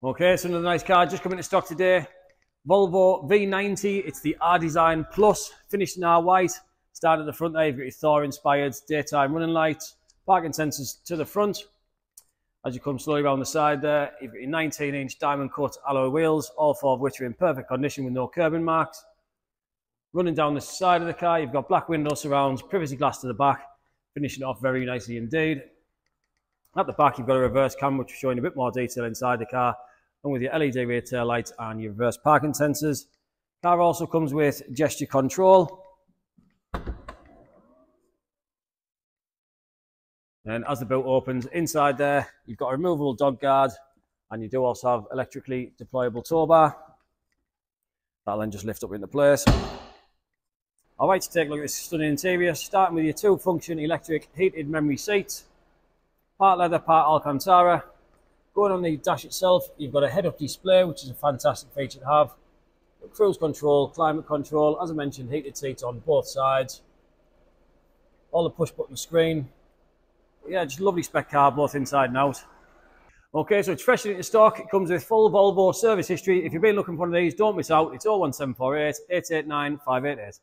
Okay, so another nice car just coming to stock today. Volvo V90. It's the R Design Plus, finished in R white. Start at the front there, you've got your Thor inspired daytime running lights, parking sensors to the front. As you come slowly around the side there, you've got your 19 inch diamond cut alloy wheels, all four of which are in perfect condition with no curbing marks. Running down the side of the car, you've got black window surrounds, privacy glass to the back, finishing it off very nicely indeed. At the back, you've got a reverse camera, which is showing a bit more detail inside the car, and with your LED rear tail lights and your reverse parking sensors. Car also comes with gesture control. And as the boot opens, inside there, you've got a removable dog guard, and you do also have electrically deployable tow bar. That'll then just lift up into place. All right, to take a look at this stunning interior, starting with your two-function electric heated memory seats. Part leather, part Alcantara. Going on the dash itself, you've got a head-up display, which is a fantastic feature to have. Cruise control, climate control, as I mentioned, heated seats on both sides. All the push button screen. Yeah, just lovely spec car, both inside and out. Okay, so it's fresh into stock. It comes with full Volvo service history. If you've been looking for one of these, don't miss out. It's 01748 889 588.